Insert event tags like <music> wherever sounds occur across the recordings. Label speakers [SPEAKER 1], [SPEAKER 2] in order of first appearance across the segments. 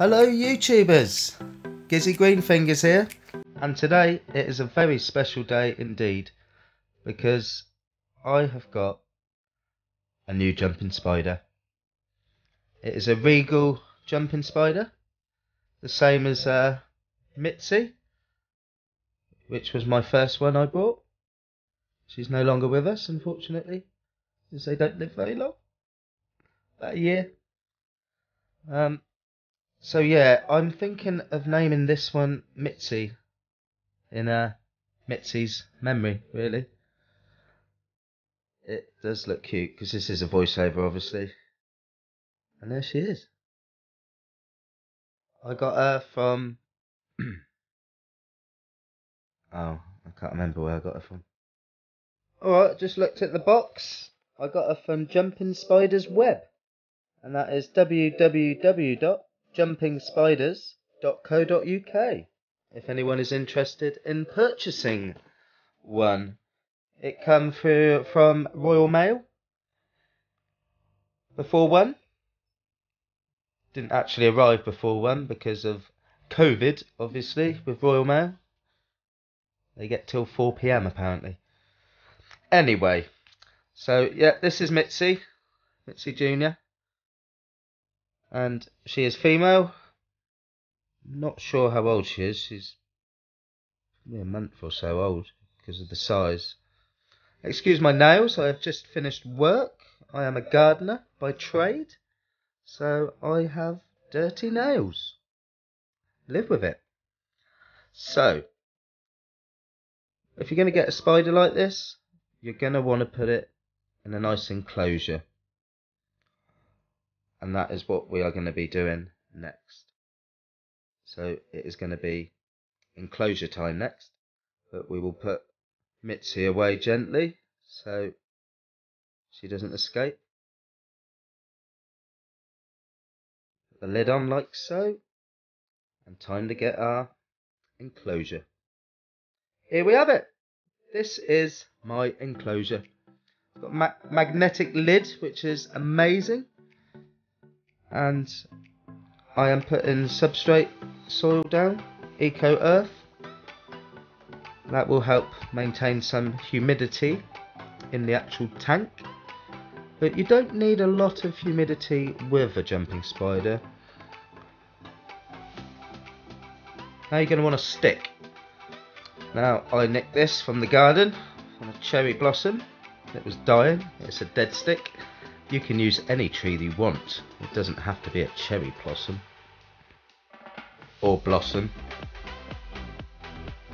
[SPEAKER 1] Hello YouTubers! Gizzy Greenfingers here and today it is a very special day indeed because I have got a new jumping spider. It is a Regal jumping spider, the same as uh, Mitzy, which was my first one I bought. She's no longer with us unfortunately, as they don't live very long, about a year. Um, so yeah, I'm thinking of naming this one Mitzy in uh, Mitzy's memory, really. It does look cute because this is a voiceover, obviously. And there she is. I got her from. <clears throat> oh, I can't remember where I got her from. Alright, just looked at the box. I got her from Jumping Spiders Web. And that is www jumpingspiders.co.uk if anyone is interested in purchasing one. It come through from Royal Mail before one. Didn't actually arrive before one because of COVID, obviously, with Royal Mail. They get till 4 pm apparently. Anyway, so yeah, this is Mitzy, Mitzy Jr and she is female. Not sure how old she is. She's a month or so old because of the size. Excuse my nails. I have just finished work. I am a gardener by trade, so I have dirty nails. Live with it. So, if you're going to get a spider like this, you're going to want to put it in a nice enclosure and that is what we are going to be doing next. So it is going to be enclosure time next, but we will put Mitzy away gently so she doesn't escape. Put the lid on like so, and time to get our enclosure. Here we have it. This is my enclosure. got ma magnetic lid, which is amazing and I am putting substrate soil down, Eco Earth. That will help maintain some humidity in the actual tank. But you don't need a lot of humidity with a jumping spider. Now you're going to want a stick. Now I nicked this from the garden, from a cherry blossom. It was dying, it's a dead stick. You can use any tree you want. It doesn't have to be a cherry blossom. Or blossom.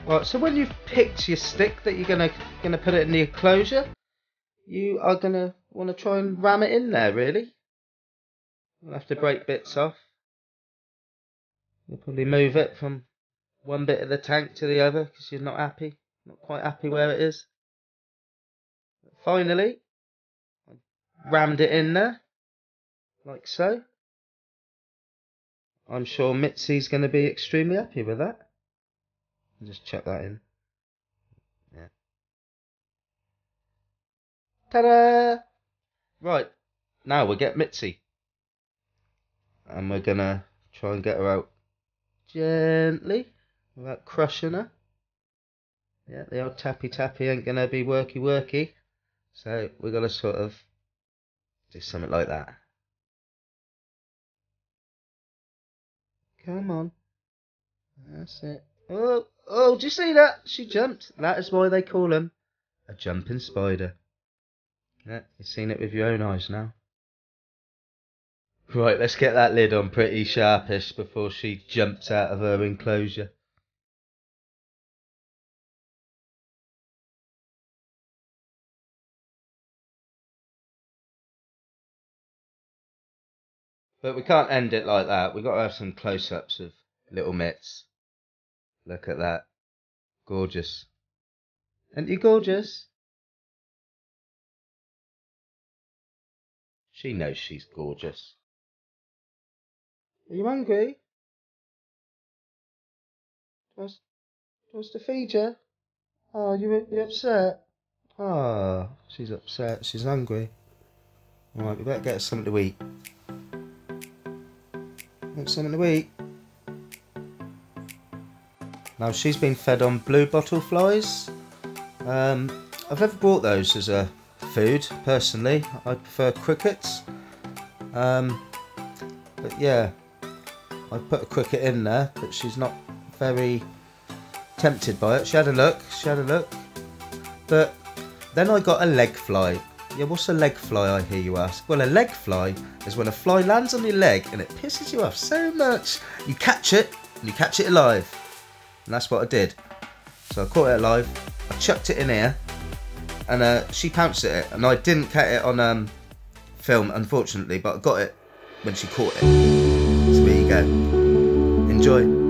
[SPEAKER 1] Right, so when you've picked your stick that you're gonna gonna put it in the enclosure, you are gonna want to try and ram it in there. Really, you'll have to break bits off. You'll probably move it from one bit of the tank to the other because you're not happy, not quite happy where it is. Finally, rammed it in there, like so. I'm sure Mitzy's going to be extremely happy with that. Just check that in. Yeah. Ta-da! Right, now we'll get Mitzy. And we're going to try and get her out gently, without crushing her. Yeah, the old tappy tappy ain't going to be worky worky. So we're going to sort of do something like that. Come on. That's it. Oh, oh, do you see that? She jumped. That is why they call him a jumping spider. Yeah, you've seen it with your own eyes now. Right, let's get that lid on pretty sharpish before she jumps out of her enclosure. But we can't end it like that. We've got to have some close ups of little mitts. Look at that. Gorgeous. Aren't you gorgeous? She knows she's gorgeous. Are you hungry? Wants, wants to feed you? Oh, you you upset? Oh, she's upset. She's hungry. Alright, we better get her something to eat. Want something to eat? Now she's been fed on blue bottle flies. Um, I've never bought those as a food, personally. I prefer crickets. Um, but yeah, I put a cricket in there, but she's not very tempted by it. She had a look, she had a look. But then I got a leg fly. Yeah, what's a leg fly, I hear you ask? Well, a leg fly is when a fly lands on your leg and it pisses you off so much. You catch it, and you catch it alive. And that's what I did. So I caught it alive, I chucked it in here, and uh, she pounced at it. And I didn't catch it on um, film, unfortunately, but I got it when she caught it. So there you go. Enjoy.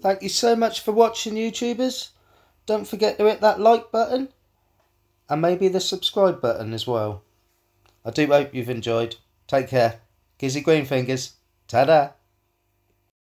[SPEAKER 1] Thank you so much for watching YouTubers. Don't forget to hit that like button and maybe the subscribe button as well. I do hope you've enjoyed. Take care. Gizzy Greenfingers. Ta-da.